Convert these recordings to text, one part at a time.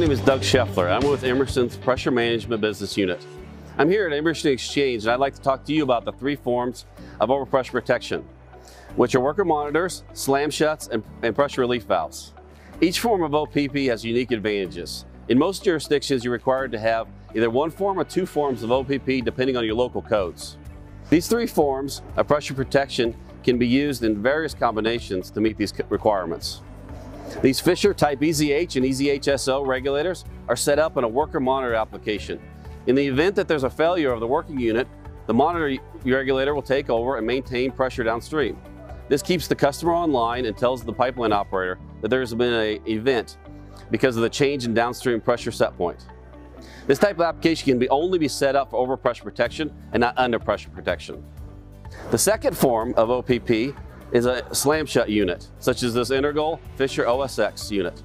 name is Doug Scheffler. I'm with Emerson's Pressure Management Business Unit. I'm here at Emerson Exchange and I'd like to talk to you about the three forms of overpressure protection, which are worker monitors, slam shuts, and, and pressure relief valves. Each form of OPP has unique advantages. In most jurisdictions, you're required to have either one form or two forms of OPP depending on your local codes. These three forms of pressure protection can be used in various combinations to meet these requirements. These Fisher Type EZH and EZH-SO regulators are set up in a worker monitor application. In the event that there's a failure of the working unit, the monitor regulator will take over and maintain pressure downstream. This keeps the customer online and tells the pipeline operator that there's been an event because of the change in downstream pressure set point. This type of application can be only be set up for overpressure protection and not under pressure protection. The second form of OPP is a slam shut unit, such as this Integral Fisher OSX unit.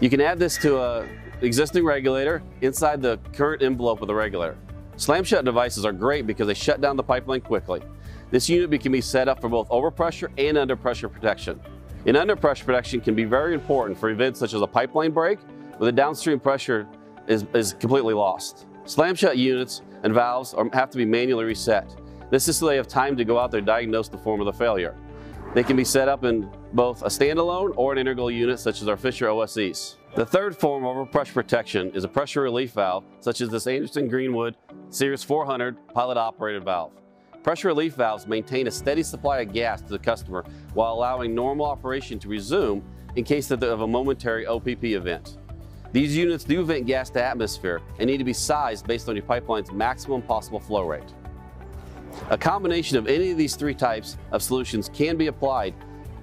You can add this to a existing regulator inside the current envelope of the regulator. Slam shut devices are great because they shut down the pipeline quickly. This unit can be set up for both overpressure and underpressure protection. And underpressure protection can be very important for events such as a pipeline break where the downstream pressure is, is completely lost. Slam shut units and valves are, have to be manually reset. This is so they have time to go out there and diagnose the form of the failure. They can be set up in both a standalone or an integral unit such as our Fisher OSEs. The third form of overpressure protection is a pressure relief valve such as this Anderson Greenwood Series 400 pilot operated valve. Pressure relief valves maintain a steady supply of gas to the customer while allowing normal operation to resume in case of a momentary OPP event. These units do vent gas to atmosphere and need to be sized based on your pipeline's maximum possible flow rate. A combination of any of these three types of solutions can be applied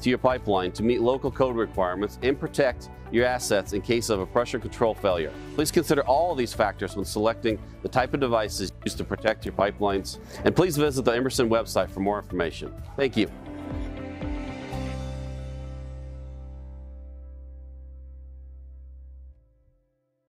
to your pipeline to meet local code requirements and protect your assets in case of a pressure control failure. Please consider all of these factors when selecting the type of devices used to protect your pipelines. And please visit the Emerson website for more information. Thank you.